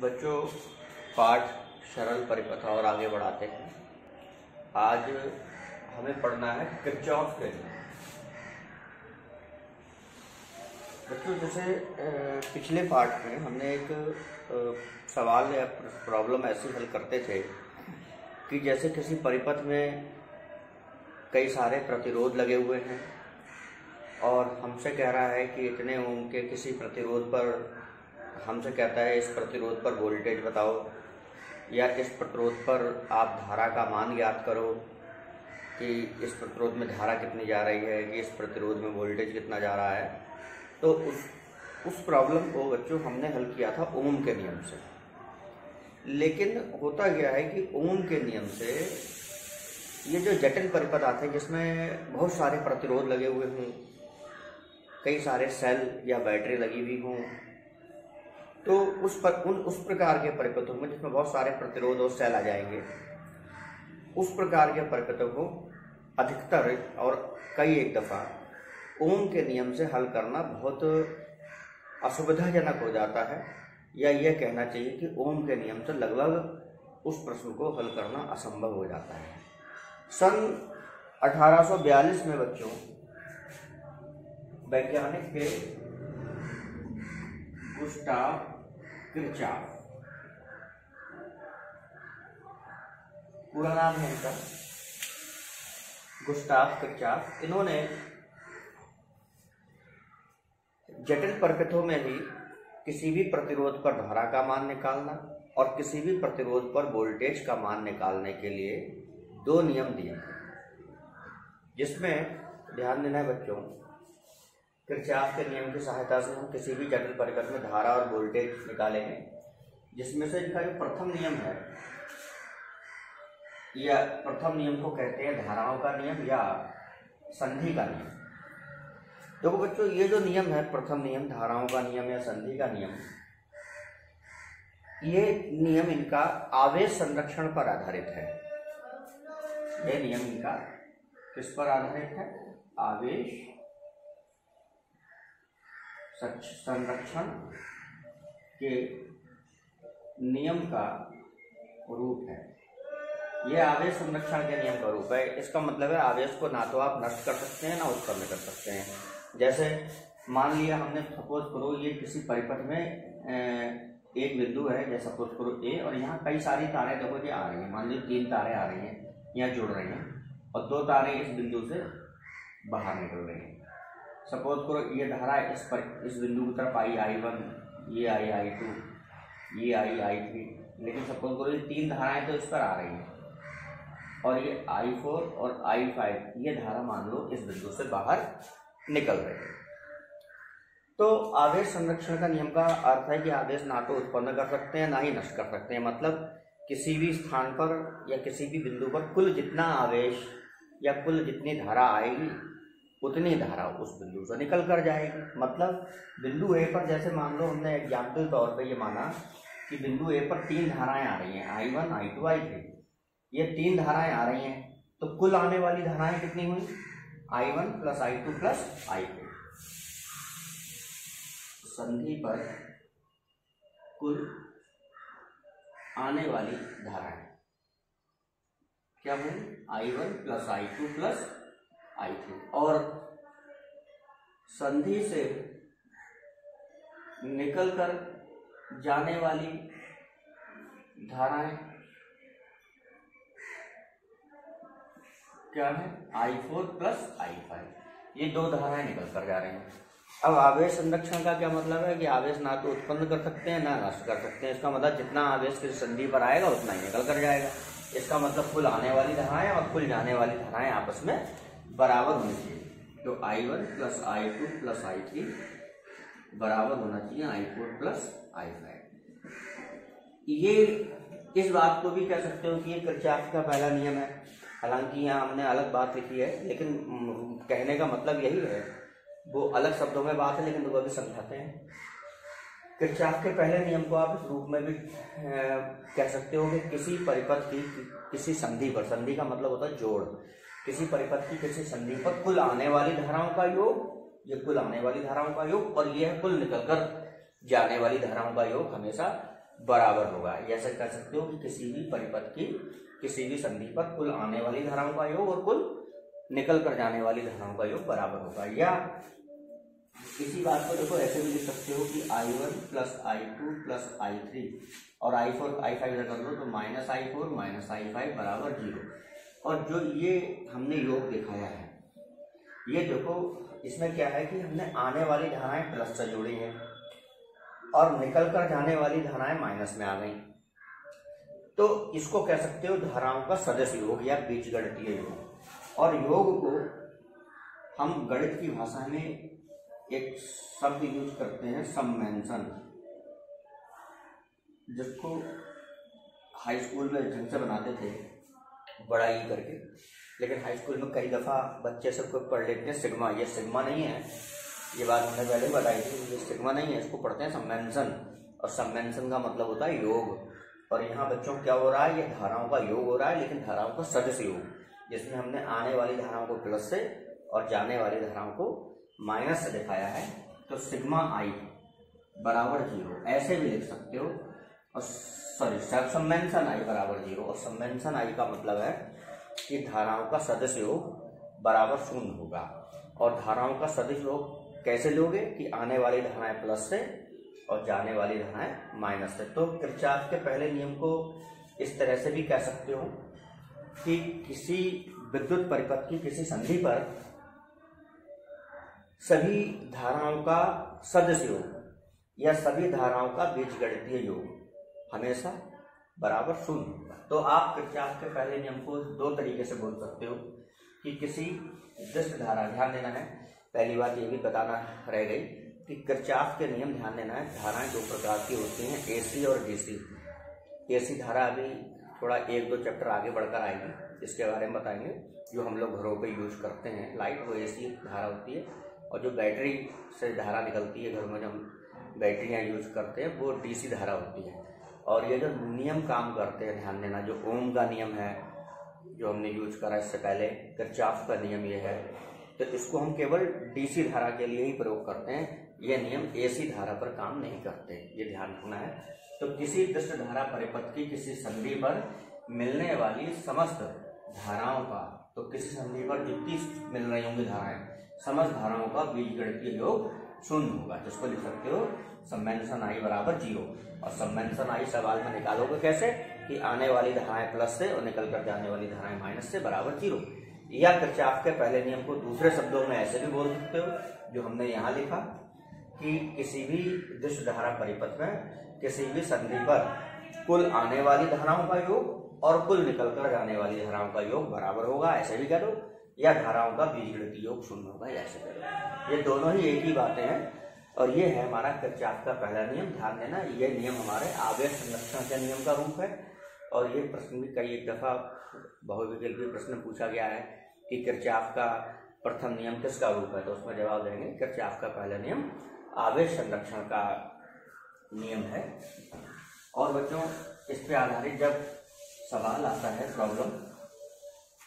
बच्चों, पाठ सरल परिपथ और आगे बढ़ाते हैं। आज हमें पढ़ना है किरचॉफ के लिए बच्चों, जैसे पिछले पाठ में हमने एक सवाल या प्रॉब्लम ऐसी हल करते थे कि जैसे किसी परिपथ में कई सारे प्रतिरोध लगे हुए हैं और हमसे कह रहा है कि इतने ओम के किसी प्रतिरोध पर हमसे कहता है, इस प्रतिरोध पर वोल्टेज बताओ या इस प्रतिरोध पर आप धारा का मान ज्ञात करो कि इस प्रतिरोध में धारा कितनी जा रही है, कि इस प्रतिरोध में वोल्टेज कितना जा रहा है। तो उस उस प्रॉब्लम को बच्चों, हमने हल किया था ओम के नियम से। लेकिन होता गया है कि ओम के नियम से ये जो जटिल परिपथ आते हैं जिसमें बहुत सारे प्रतिरोध लगे हुए हों, कई सारे सेल या बैटरी लगी हुई हों तो उस पर, उन, उस प्रकार के परिपथों में जिसमें बहुत सारे प्रतिरोध और सेल आ जाएँगे, उस प्रकार के परिपथों को अधिकतर और कई एक दफ़ा ओम के नियम से हल करना बहुत असुविधाजनक हो जाता है। या यह कहना चाहिए कि ओम के नियम से लगभग उस प्रश्न को हल करना असंभव हो जाता है। सन 1842 में बच्चों, वैज्ञानिक के गुस्टाव किरचाफ पूरा नाम है इनका। गुस्टाव किरचाफ इन्होंने जटिल परिपथों में ही किसी भी प्रतिरोध पर धारा का मान निकालना और किसी भी प्रतिरोध पर वोल्टेज का मान निकालने के लिए दो नियम दिए जिसमें ध्यान देना है बच्चों किरचाफ के नियम की सहायता से हम किसी भी जटिल परिपथ में धारा और वोल्टेज निकालेंगे, जिसमें से इनका जो प्रथम नियम है, या प्रथम नियम को कहते हैं धाराओं का नियम या संधि का नियम। देखो बच्चों, ये जो नियम है, प्रथम नियम, धाराओं का नियम या संधि का नियम, ये नियम इनका आवेश संरक्षण पर आधारित है। ये नियम इनका किस पर आधारित है? आवेश संरक्षण के नियम का रूप है। यह आवेश संरक्षण के नियम का रूप है। इसका मतलब है आवेश को ना तो आप नष्ट कर सकते हैं, ना उत्पन्न कर सकते हैं। जैसे मान लिया हमने, सपोज़ करो ये किसी परिपथ में एक बिंदु है, जैसे सपोज़ करो ए और यहाँ कई सारी तारें देखो ये आ रही हैं। मान लीजिए तीन तारें आ रही हैं, यहाँ जुड़ रही हैं, और दो तारें इस बिंदु से बाहर निकल रही हैं। सपोज़ करो ये धारा इस पर, इस बिंदु की तरफ़ आई आई वन, ये आई आई टू, ये आई आई थ्री। लेकिन सपोज़ करो ये तीन धाराएँ तो इस पर आ रही हैं। और ये आई फोर और आई फाइव, ये धारा मान लो इस बिंदु से बाहर निकल रही है। तो आवेश संरक्षण का नियम का अर्थ है कि आवेश ना तो उत्पन्न कर सकते हैं, ना ही नष्ट कर सकते हैं। मतलब किसी भी स्थान पर या किसी भी बिंदु पर कुल जितना आवेश या कुल जितनी धारा आएगी उतनी धारा उस बिंदु से निकल कर जाएगी। मतलब बिंदु ए पर जैसे मान लो हमने एग्ज़ाम्पल तौर पे ये माना कि बिंदु ए पर तीन धाराएँ आ रही हैं I one I two I three ये तीन धाराएँ आ रही हैं तो कुल आने वाली धाराएँ कितनी हुई? I one plus I two plus I three संधि पर कुल आने वाली धाराएँ क्या हुई? I one plus I two plus I three और संधि से निकलकर जाने वाली धाराएँ क्या है? I four plus I five ये दो धाराएँ निकल कर जा रही हैं। अब आवेश संरक्षण का क्या मतलब है कि आवेश ना तो उत्पन्न कर सकते हैं, ना नष्ट कर सकते हैं। इसका मतलब जितना आवेश किसी संधि पर आएगा, उतना ही निकल कर जाएगा। इसका मतलब कुल आने वाली धाराएँ और कुल जाने वाली धाराएँ आपस में बराबर होनी चाहिए। तो I one plus I two plus I three बराबर होना चाहिए I four plus I five ये इस बात को भी कह सकते हो कि ये किरचाफ का पहला नियम है। हालाँकि यहाँ हमने अलग बात लिखी है, लेकिन कहने का मतलब यही है, वो अलग शब्दों में बात है, लेकिन वो भी समझाते हैं। किरचाफ के पहले नियम को आप इस रूप में भी कह सकते हो कि किसी परिपथ की, किसी संधि पर, संधि का मतलब होता है जोड़। किसी परिपथ की किसी संधि पर कुल आने वाली धाराओं का योग, ये कुल आने वाली धाराओं का योग और यह कुल निकलकर जाने वाली धाराओं का योग हमेशा बराबर होगा। ऐसा कह सकते हो कि किसी भी परिपथ की, किसी भी संधि पर कुल आने वाली धाराओं का योग और कुल निकल कर जाने वाली धाराओं का योग बराबर होगा। या इसी बात को देखो, ऐसे भी लिख सकते हो कि I one plus I two plus I three और आई फोर आई फाइव कर लो तो minus I four minus I five बराबर ज़ीरो और जो ये हमने योग दिखाया है, ये देखो, इसमें क्या है कि हमने आने वाली धाराएँ प्लस से जोड़ी हैं और निकल कर जाने वाली धाराएँ माइनस में आ गई। तो इसको कह सकते हो धाराओं का सदस्य योग या बीच गणितीय योग। और योग को हम गणित की भाषा में एक शब्द यूज़ करते हैं, सम्मेंशन। जिसको हाई स्कूल में ढंग से बनाते थे। बड़ा ई करके। लेकिन हाई स्कूल में कई दफ़ा बच्चे सबको पढ़ लेते हैं सिग्मा ये सिग्मा नहीं है। ये बात हमने पहले बताई थी, ये सिग्मा नहीं है, इसको पढ़ते हैं सम्मेंसन और सम्मेंसन का मतलब होता है योग। और यहाँ बच्चों क्या हो रहा है, ये धाराओं का योग हो रहा है, लेकिन धाराओं का सदस्य योग, जिसमें हमने आने वाली धाराओं को प्लस से और जाने वाली धाराओं को माइनस से दिखाया है। तो सिग्मा आई, बराबर ज़ीरो ऐसे भी लिख सकते हो और सॉरी सम्मेंसन आई बराबर ज़ीरो और सम्मेंसन आई का मतलब है कि धाराओं का सदस्य योग बराबर शून्य होगा। और धाराओं का सदस्य योग कैसे लोगे? कि आने वाली धाराएँ प्लस से और जाने वाली धाराएँ माइनस से। तो किरचाफ के पहले नियम को इस तरह से भी कह सकते हो कि किसी विद्युत परिपथ की किसी संधि पर सभी धाराओं का सदस्य योग या सभी धाराओं का बीजगणितीय योग हमेशा बराबर शून्य होगा तो आप किरचाफ के पहले नियम को दो तरीके से बोल सकते हो कि किसी दृष्ट धारा ध्यान देना है। पहली बात ये भी बताना रह गई कि किरचाफ के नियम ध्यान देना है। धाराएँ दो प्रकार की होती हैं एसी और डीसी एसी धारा अभी थोड़ा एक दो चैप्टर आगे बढ़कर आएगी, इसके बारे में बताएँगे। जो हम लोग घरों पे यूज़ करते हैं लाइट वो एसी धारा होती है। और जो बैटरी से धारा निकलती है, घर में जब बैटरियाँ यूज़ करते हैं, वो डीसी धारा होती है। और ये जो नियम काम करते हैं, ध्यान देना, जो ओम का नियम है, जो हमने यूज़ करा इससे पहले, किरचाफ का नियम ये है तो इसको हम केवल डीसी धारा के लिए ही प्रयोग करते हैं। ये नियम एसी धारा पर काम नहीं करते, ये ध्यान रखना है। तो किसी दृष्ट धारा परिपथ की किसी संधि पर मिलने वाली समस्त धाराओं का तो किसी संधि पर जितनी मिल रही होंगी धाराएँ, समस्त धाराओं का बीज गणितीय योग शून्य होगा जिसको लिख सकते हो सम्मेंसन आई बराबर ज़ीरो। और सम्मेंसन आई सवाल में निकालोगे कैसे? कि आने वाली धाराएँ प्लस से और निकल कर जाने वाली धाराएँ माइनस से बराबर ज़ीरो। या किरचाफ के पहले नियम को दूसरे शब्दों में ऐसे भी बोल सकते हो, जो हमने यहाँ लिखा, कि किसी भी दृश्य धारा परिपथ में किसी भी संधि पर कुल आने वाली धाराओं का योग और कुल निकल कर जाने वाली धाराओं का योग बराबर होगा, ऐसे भी कह दो। या धाराओं का बीजगणित योग शून्य होगा कह दो ये दोनों ही एक ही बातें हैं, और ये है हमारा किरचाफ का पहला नियम, ध्यान देना, ये नियम हमारे आवेश संरक्षण के नियम का रूप है। और ये प्रश्न भी कई एक दफ़ा बहुविकल्पी प्रश्न पूछा गया है कि किरचाफ का प्रथम नियम किसका रूप है तो उसमें जवाब देंगे किरचाफ का पहला नियम आवेश संरक्षण का नियम है। और बच्चों, इस पे आधारित जब सवाल आता है, प्रॉब्लम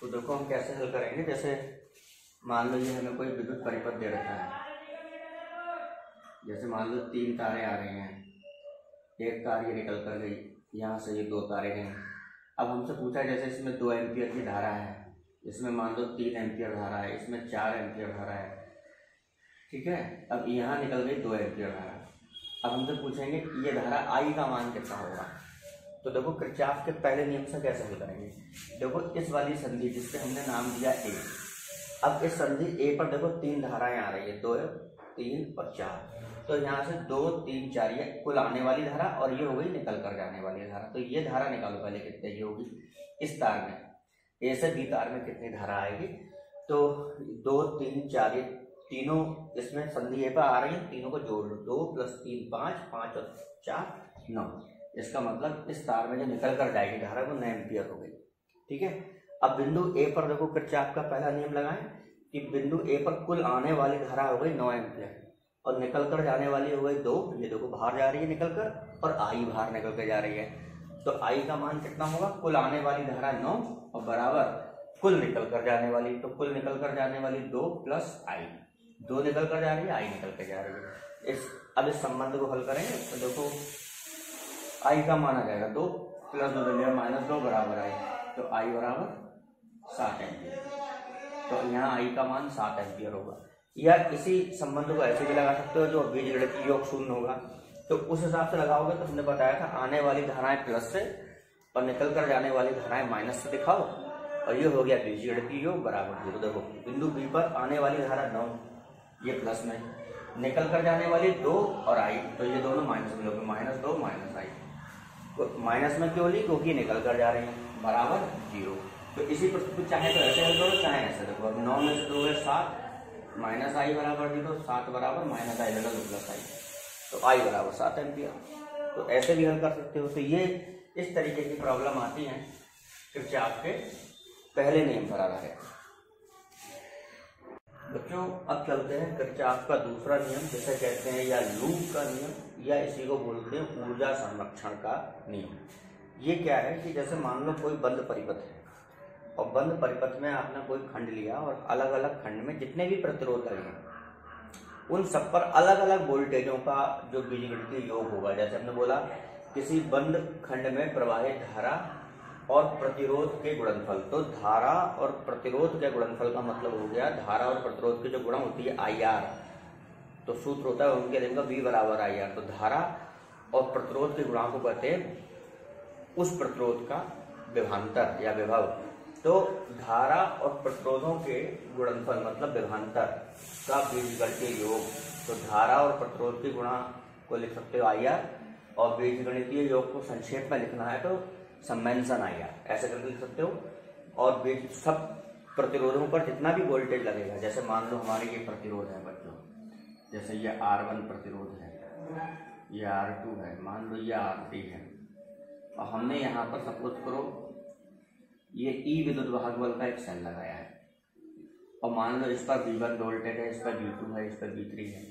तो देखो हम कैसे हल करेंगे, जैसे मान लो ये हमें कोई विद्युत परिपथ दे रखा है। जैसे मान लो तीन तारे आ रहे हैं, एक तार ये निकल कर गई, यहाँ से ये दो तारे गए अब हमसे पूछा है, जैसे इसमें दो एम्पियर की धारा है, इसमें मान लो तीन एम्पियर धारा है, इसमें चार एम्पियर धारा है, ठीक है? अब यहाँ निकल गई दो एम्पियर धारा। अब हमसे पूछेंगे ये धारा आई का मान कितना होगा? तो देखो किरचाफ के पहले नियम से कैसे करेंगे देखो इस वाली संधि जिससे हमने नाम दिया ए अब इस संधि ए पर देखो तीन धाराएँ आ रही है, दो, तीन और चार। तो यहाँ से दो, तीन, चार, ये कुल आने वाली धारा और ये हो गई निकल कर जाने वाली धारा। तो ये धारा निकालो पहले कितने की होगी? इस तार में। ए से बी तार में कितनी धारा आएगी? तो दो, तीन, चार, ये तीनों इसमें संधि ए पर आ रही है, तीनों को जोड़ लो। दो प्लस तीन, पाँच पाँच और चार, नौ। इसका मतलब इस तार में जो निकल कर जाएगी धारा, वो नौ एम्पियर हो गई। ठीक है? अब बिंदु ए पर देखो किरचाफ का पहला नियम लगाएँ कि बिंदु ए पर कुल आने वाली धारा हो गई नौ एम्पियर और निकल कर जाने वाली हो गई दो। ये देखो, बाहर जा रही है निकल कर और आई बाहर निकल कर जा रही है। तो आई का मान कितना होगा? कुल आने वाली धारा नौ और बराबर कुल निकल कर जाने वाली। तो कुल निकल कर जाने वाली दो प्लस आई दो निकल कर जा रही है आई निकल कर जा रही है। इस, अब इस संबंध को हल करेंगे। तो देखो आई का मान जाएगा दो प्लस दो लिया माइनस दो बराबर आई तो आई बराबर सात एम्पियर तो यहाँ आई का मान सात एम्पियर होगा। या इसी संबंध को ऐसे भी लगा सकते हो जो बीज गणित योग शून्य होगा। तो उस हिसाब से लगाओगे तो हमने बताया था आने वाली धाराएँ प्लस से और निकल कर जाने वाली धाराएँ माइनस से दिखाओ। और ये हो गया बीज गणित योग बराबर ज़ीरो देखो, बिंदु बी पर आने वाली धारा नौ, ये प्लस में। निकल कर जाने वाली दो और आई तो ये दोनों माइनस में लोगे। माइनस दो माइनस आई तो माइनस में क्यों ली? क्योंकि निकल कर जा रही है। बराबर ज़ीरो। तो इसी पर चाहे तो ऐसे हल करो, चाहे ऐसे देखो अब नौ में से दो है सात। माइनस आई बराबर ज़ीरो, सात बराबर माइनस आई दो प्लस आई। तो आई बराबर सात एम्पियर। तो ऐसे भी हल कर सकते हो। तो ये इस तरीके की प्रॉब्लम आती है। क्योंकि आपके पहले नियम पर आ रहा है। बच्चों, अब चलते हैं किरचाफ का दूसरा नियम, जिसे कहते हैं या लूप का नियम, या इसी को बोलते हैं ऊर्जा संरक्षण का नियम। ये क्या है कि जैसे मान लो कोई बंद परिपथ है, और बंद परिपथ में आपने कोई खंड लिया और अलग अलग खंड में जितने भी प्रतिरोध लगे हैं, उन सब पर अलग अलग वोल्टेजों का जो बीजगणितीय योग होगा, जैसे हमने बोला, किसी बंद खंड में प्रवाहित धारा और प्रतिरोध के गुणनफल। तो धारा और प्रतिरोध के गुणनफल का मतलब हो गया धारा और प्रतिरोध की जो गुणा होती है आई आर तो सूत्र होता है उनके देंगे वी बराबर आई आर तो धारा और प्रतिरोध के गुणा को कहते हैं उस प्रतिरोध का विभांतर या विभव। तो धारा और प्रतिरोधों के गुणनफल मतलब विभांतर का बीजगणितीय योग। तो धारा और प्रतिरोध के गुणा को लिख सकते हो आई आर और बीजगणितीय योग को संक्षेप में लिखना है तो सम्मेंसन आएगा ऐसे करके लिख सकते हो। और सब प्रतिरोधों पर जितना भी वोल्टेज लगेगा, जैसे मान लो हमारे ये प्रतिरोध है बच्चों, जैसे ये आर वन प्रतिरोध है, ये आर टू है, मान लो ये आर थ्री है। और हमने यहाँ पर सपोज़ करो, ये ई e विद्युत वाहक बल का एक सेल लगाया है। और मान लो इस पर बी वन वोल्टेज है, इस पर बी टू है, इस पर बी थ्री है।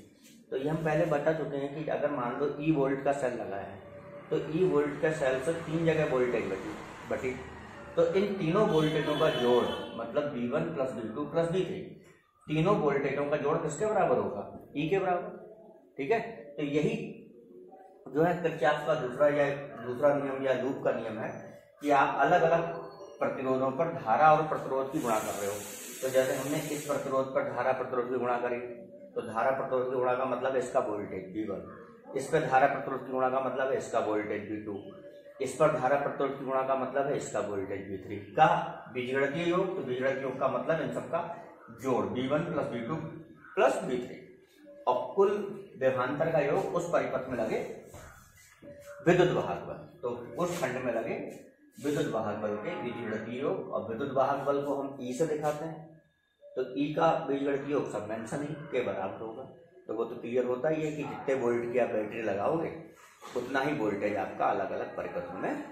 तो ये हम पहले बता चुके हैं कि अगर मान लो ई e वोल्ट का सेल लगाया है तो ई e वोल्ट का सेल से तीन जगह वोल्टेज बची बटी तो इन तीनों वोल्टेजों का जोड़ मतलब B one plus B two plus B three तीनों वोल्टेजों का जोड़ किसके बराबर होगा? ई e के बराबर, ठीक है? तो यही जो है किरचाफ का दूसरा या दूसरा नियम या लूप का नियम है कि आप अलग अलग प्रतिरोधों पर धारा और प्रतिरोध की गुणा कर रहे हो। तो जैसे हमने इस प्रतिरोध पर धारा प्रतिरोध की गुणा करी तो धारा प्रतिरोध की गुणा का मतलब इसका वोल्टेज बी वन इस पर धारा प्रतिरोध की गुणा का मतलब है इसका वोल्टेज बी टू इस पर धारा प्रतिरोध की गुणा का मतलब है इसका वोल्टेज बी थ्री का बीजगणितीय योग तो बीजगणितीय योग का मतलब इन सबका जोड़ B one plus B two plus B three और कुल विभांतर का योग उस परिपथ में लगे विद्युत वाहक बल। तो उस खंड में लगे विद्युत वाहक बल के बीजगणितीय योग। और विद्युत वाहक बल को हम ई से दिखाते हैं। तो ई का बीजगणितीय योग सब मेंशन ही के बराबर होगा। तो वो तो क्लियर होता ही है कि जितने वोल्ट की आप बैटरी लगाओगे, उतना ही वोल्टेज आपका अलग अलग परिपथों में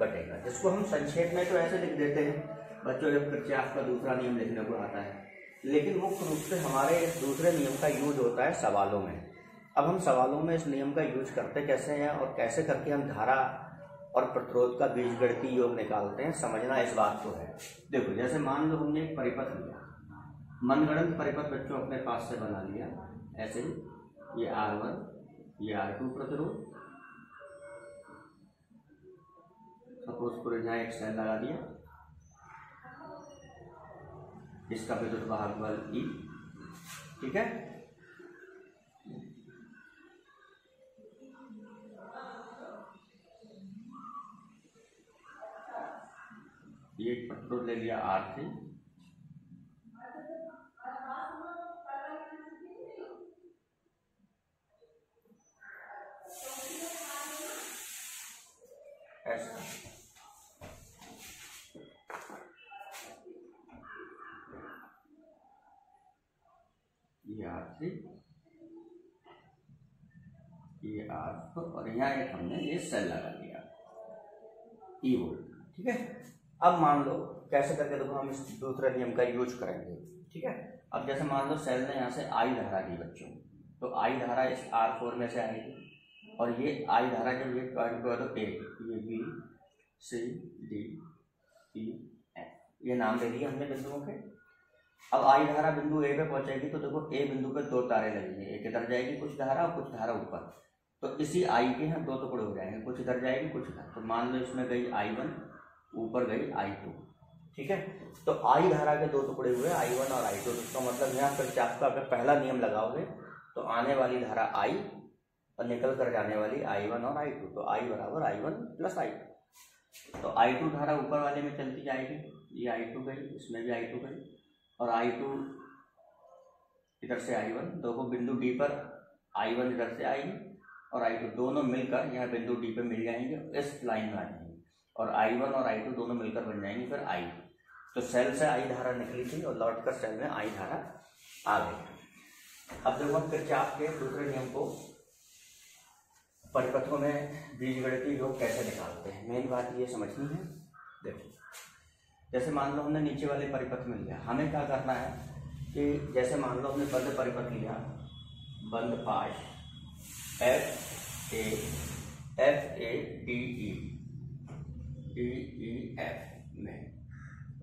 बटेगा। जिसको हम संक्षेप में तो ऐसे लिख देते हैं। बच्चों, जब कृत्य आपका दूसरा नियम लिखने को आता है। लेकिन मुख्य रूप से हमारे इस दूसरे नियम का यूज़ होता है सवालों में। अब हम सवालों में इस नियम का यूज़ करते कैसे हैं और कैसे करके हम धारा और प्रतिरोध का बीज योग निकालते हैं, समझना इस बात को है। देखो, जैसे मान लो हमने एक परिपथ लिया। मनगणन परिपथ बच्चों अपने पास से बना लिया। ऐसे ही, ये आर वन ये आर टू प्रतिरोध। सपोज़ पूरे जहाँ एक सेल लगा दिया। इसका विद्युत वाहक बल ई ठीक है? ये प्रतिरोध ले लिया आर थ्री ये आर और यहाँ एक हमने ये सेल लगा दिया। ई वोल्ट ठीक है? अब मान लो, कैसे करके देखो हम इस दूसरे नियम का यूज़ करेंगे, ठीक है? अब जैसे मान लो सेल ने यहाँ से आई धारा दी बच्चों तो आई धारा इस आर फोर में से आएगी, और ये आई धारा जब ये पॉइंट पे तो ए ये B C D E F ये नाम दे दिए हमने बिंदुओं के। अब आई धारा बिंदु ए पे पहुंचेगी तो देखो ए बिंदु पे दो तारे लगेंगे, एक इधर जाएगी कुछ धारा और कुछ धारा ऊपर। तो इसी आई के यहाँ दो टुकड़े हो जाएँगे। कुछ इधर जाएगी, कुछ इधर। तो मान लो इसमें गई आई वन ऊपर गई आई टू ठीक है? तो आई धारा के दो टुकड़े हुए आई वन और आई टू तो इसका मतलब यहाँ पर का अगर पहला नियम लगाओगे तो आने वाली धारा आई और निकल कर जाने वाली आई वन और आई टू तो आई बराबर I one plus I two तो आई टू धारा ऊपर वाले में चलती जाएगी। ये आई टू गई, इसमें भी आई टू गई। और आई टू इधर से आई वन दोनों बिंदु डी पर आई वन इधर से आएगी और आई टू दोनों मिलकर यहाँ बिंदु डी पे मिल जाएँगे, इस लाइन में आ जाएँगे। और आई वन और आई टू दोनों मिलकर बन जाएँगे फिर आई तो सेल से आई धारा निकली थी और लौट कर सेल में आई धारा आ गई। अब देखो हम किरचाप के दूसरे नियम को, परिपथों में बीज गणितीय योग कैसे निकालते हैं। मेन बात ये समझनी है, देखो। जैसे मान लो हमने नीचे वाले परिपथ में लिया, हमें क्या करना है कि जैसे मान लो हमने बंद परिपथ लिया, बंद पाश F A F A D E D E F में।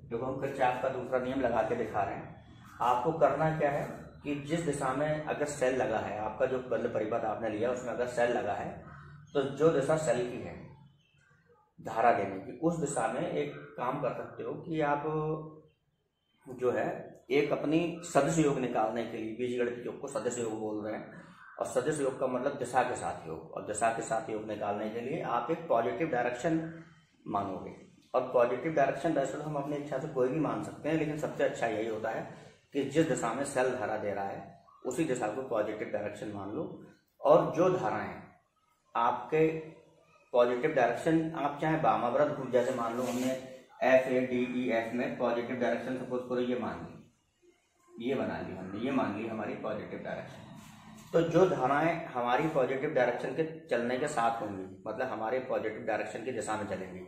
देखो, हम किरचाफ का दूसरा नियम लगा के दिखा रहे हैं। आपको करना क्या है कि जिस दिशा में अगर सेल लगा है, आपका जो बंद परिपथ आपने लिया, उसमें अगर सेल लगा है तो जो दिशा सेल की है, धारा देने की, उस दिशा में एक काम कर सकते हो कि आप जो है, एक अपनी सदस्य योग निकालने के लिए बीज गणित योग को सदस्य योग बोल रहे हैं और सदस्य योग का मतलब दिशा के साथ योग। और दिशा के साथ योग निकालने के लिए आप एक पॉजिटिव डायरेक्शन मानोगे। और पॉजिटिव डायरेक्शन तो हम अपनी इच्छा से कोई भी मान सकते हैं, लेकिन सबसे अच्छा यही होता है कि जिस दिशा में सेल धारा दे रहा है, उसी दिशा को पॉजिटिव डायरेक्शन मान लो। और जो धाराएँ आपके पॉजिटिव डायरेक्शन आप चाहे बामाव्रत घूम जैसे मान लो हमने F A D E F में पॉजिटिव डायरेक्शन सपोज़ करो, ये मान ली। ये बना ली हमने, ये मान ली हमारी पॉजिटिव डायरेक्शन तो जो धाराएँ हमारी पॉजिटिव डायरेक्शन के चलने के साथ होंगी मतलब हमारे पॉजिटिव डायरेक्शन की दिशा में चलेंगी,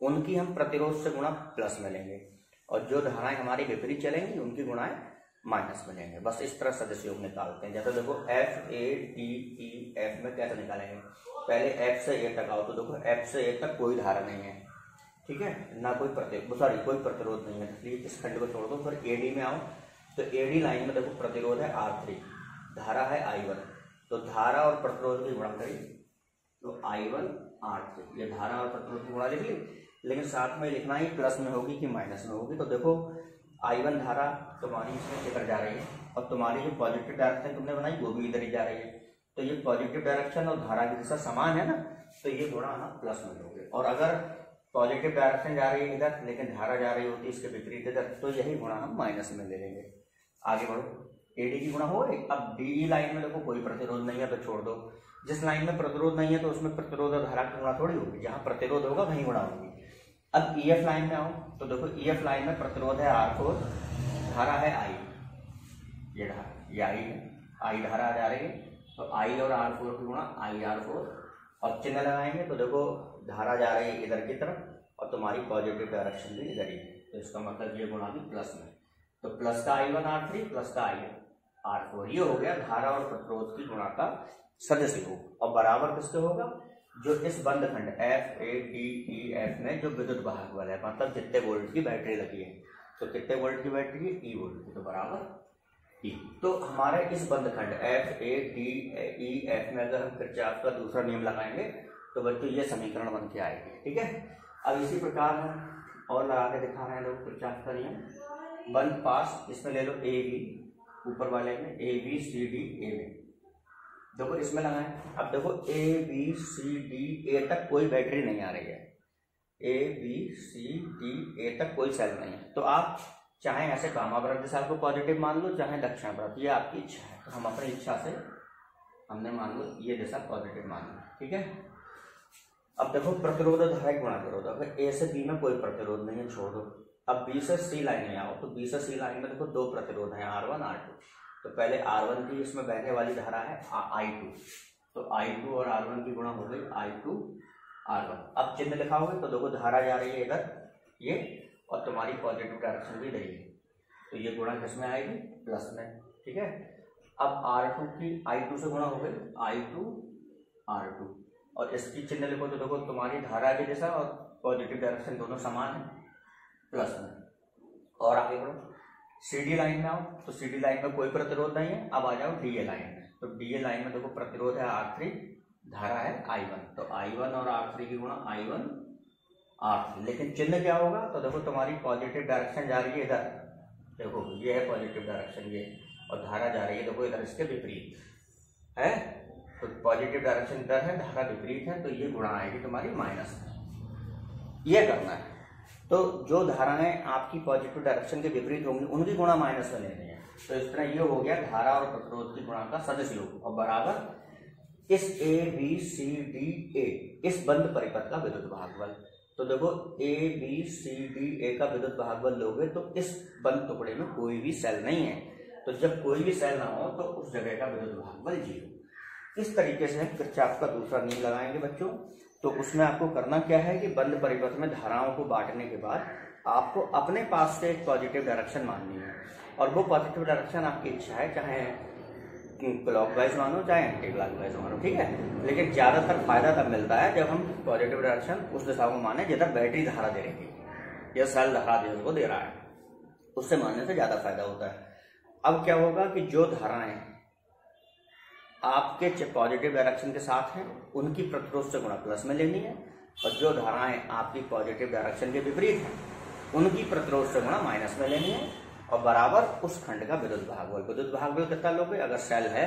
उनकी हम प्रतिरोध से गुणा प्लस में लेंगे और जो धाराएँ हमारी विपरीत चलेंगी, उनकी गुणाएँ माइनस में लेंगे बस इस तरह सदस्य योग निकालते हैं। जैसे देखो F A D E F में कैसे निकालेंगे? पहले एफ़ से ए तक आओ तो देखो एफ़ से ए तक कोई धारा नहीं है, ठीक है? ना कोई प्रतिरोध सॉरी कोई प्रतिरोध नहीं है। इसलिए इस खंड को छोड़ दो, फिर ए डी में आओ तो ए डी लाइन में देखो, प्रतिरोध है आर थ्री धारा है आई वन तो धारा और प्रतिरोध की गुणा करी तो आई वन आर थ्री ये धारा और प्रतिरोध की गुणा लिख ली, लेकिन साथ में लिखना ही प्लस में होगी कि माइनस में होगी। तो देखो आई वन धारा तुम्हारी इसमें इधर जा रही है? और तुम्हारी जो पॉजिटिव डायरेक्शन तुमने बनाई, वो भी इधर ही जा रही है। तो ये पॉजिटिव डायरेक्शन और धारा की दिशा समान है ना तो ये गुणा ना प्लस में लोगे। और अगर पॉजिटिव डायरेक्शन जा रही है इधर, लेकिन धारा जा रही होती है इसके विपरीत इधर तो यही गुणा हम माइनस में ले लेंगे। आगे बढ़ो। एडी की गुणा हो गई। अब डी लाइन में देखो कोई प्रतिरोध नहीं है तो छोड़ दो। जिस लाइन में प्रतिरोध नहीं है तो उसमें प्रतिरोध और धारा की गुणा थोड़ी होगी। जहाँ प्रतिरोध होगा, वहीं गुणा होगी। अब ई e एफ़ लाइन में आओ। तो देखो ई e एफ़ लाइन में प्रतिरोध है आर फोर, धारा है आई ये धारा ये आई है। आई धारा जा रही है। तो आई और आर फोर की गुणा आई आर फोर। और चिन्ह लगाएँगे तो देखो धारा जा रही है इधर की तरफ़, और तुम्हारी पॉजिटिव डायरेक्शन भी इधर ही है। तो इसका मतलब ये गुणा भी प्लस में तो प्लस का I one R three plus का आई आर फोर ये हो गया धारा और प्रतिरोध की गुणा का सदस्य हो और बराबर किसके होगा? जो इस बंद खंड F A D E F में जो विद्युत वाहक वाला है मतलब कितने वोल्ट की बैटरी लगी है। तो कितने वोल्ट की बैटरी है? ई वोल्ट की तो बराबर ई तो हमारे इस बंद खंड F A D E F में अगर हम किरचाफ का दूसरा नियम लगाएँगे तो बच्चों, ये समीकरण बन के आएगी, ठीक है? अब इसी प्रकार हम और लगा के दिखा रहे हैं लोग का नियम। बंद पास इसमें ले लो ए बी ऊपर वाले में A B C D A में। देखो इसमें लगाए अब देखो A B C D A तक कोई बैटरी नहीं आ रही है। A B C D A तक कोई सेल नहीं है। तो आप चाहे ऐसे कामाव्रत दिशा को पॉजिटिव मान लो, चाहे दक्षिण व्रत ये आपकी इच्छा है। तो हम अपनी इच्छा से हमने मान लो ये दिशा पॉजिटिव मान लो, ठीक है? अब देखो प्रतिरोध धारा गुणा करो तो अगर ए से बी में कोई प्रतिरोध नहीं है, छोड़ दो। अब बी से सी लाइन में आओ तो बी से सी लाइन में देखो दो प्रतिरोध है आर वन आर टू तो पहले आर वन की इसमें बहने वाली धारा है आई टू तो आई टू और आर वन की गुणा हो गई आई टू आर वन अब चिन्ह लिखाओगे तो देखो धारा जा रही है इधर, ये, और तुम्हारी पॉजिटिव डायरेक्शन भी रही है। तो ये गुणा किसमें आएगी? प्लस में, ठीक है? अब आर टू की आई टू से गुणा हो गई आई टू आर टू और इसकी चिन्ह लिखो तो देखो तुम्हारी धारा की जैसा और पॉजिटिव डायरेक्शन दोनों समान है। प्लस में और आगे बढ़ो। सी डी लाइन में आओ तो सी डी लाइन में कोई प्रतिरोध नहीं है। अब आ जाओ डी ए लाइन में तो ए लाइन में देखो प्रतिरोध है आर थ्री धारा है आई वन तो आई वन और आर थ्री की गुणा आई वन आर थ्री लेकिन चिन्ह क्या होगा? तो देखो तुम्हारी पॉजिटिव डायरेक्शन जा रही है इधर। देखो, ये है पॉजिटिव डायरेक्शन ये। और धारा जा रही है, देखो इधर, इसके विपरीत। है? तो पॉजिटिव डायरेक्शन इधर है, धारा विपरीत है तो ये गुणा आएगी तुम्हारी माइनस ये करना है। तो जो धाराएँ आपकी पॉजिटिव डायरेक्शन के विपरीत होंगी, उनकी गुणा माइनस में लेनी है। तो इस तरह ये हो गया धारा और प्रतिरोध की गुणा का सदस्य योग और बराबर इस A B C D A इस बंद परिपथ का विद्युत भागबल। तो देखो A B C D A का विद्युत भागबल लोगे तो इस बंद टुकड़े में कोई भी सेल नहीं है। तो जब कोई भी सेल ना हो तो उस जगह का विद्युत भागबल ज़ीरो इस तरीके से हम किरचाफ का दूसरा नियम लगाएँगे बच्चों। तो उसमें आपको करना क्या है कि बंद परिपथ में धाराओं को बांटने के बाद आपको अपने पास से एक पॉजिटिव डायरेक्शन माननी है। और वो पॉजिटिव डायरेक्शन आपकी इच्छा है, चाहे क्लॉक वाइज मानो, चाहे एंटी क्लॉक वाइज मानो, ठीक है? लेकिन ज़्यादातर फ़ायदा तब मिलता है जब हम पॉजिटिव डायरेक्शन उस दिशा को माने, जिधर बैटरी धारा दे रही है, या सेल धारा को दे रहा है। उससे मानने से ज़्यादा फ़ायदा होता है। अब क्या होगा कि जो धाराएँ आपके पॉजिटिव डायरेक्शन के साथ हैं, उनकी प्रतिरोध से गुणा प्लस में लेनी है, और जो धाराएँ आपकी पॉजिटिव डायरेक्शन के विपरीत हैं, उनकी प्रतिरोध से गुणा माइनस में लेनी है, और बराबर उस खंड का विद्युत भागबल विद्युत भागबल कितना लोगे अगर सेल है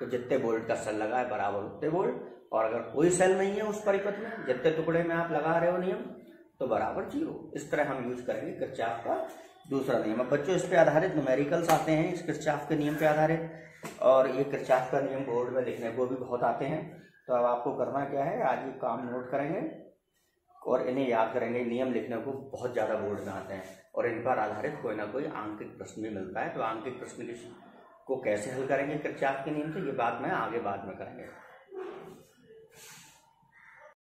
तो जितने बोल्ट का सेल लगा है बराबर उतने बोल्ट और अगर कोई सेल नहीं है उस परिपथ में, जितने टुकड़े में आप लगा रहे हो नियम तो बराबर ज़ीरो इस तरह हम यूज़ करेंगे किरचाफ का दूसरा नियम। अब बच्चों, इस पे आधारित न्यूमेरिकल्स आते हैं, इस किरचाफ के नियम पे आधारित। और ये किरचाफ का नियम बोर्ड में लिखने वो भी बहुत आते हैं। तो अब आपको करना क्या है, आज ये काम नोट करेंगे और इन्हें याद करेंगे। नियम लिखने को बहुत ज़्यादा बोर्ड में आते हैं और इन पर आधारित कोई ना कोई आंकिक प्रश्न भी मिलता है। तो आंकिक प्रश्न को कैसे हल करेंगे किरचाफ के नियम से, ये बात मैं आगे बाद में करेंगे।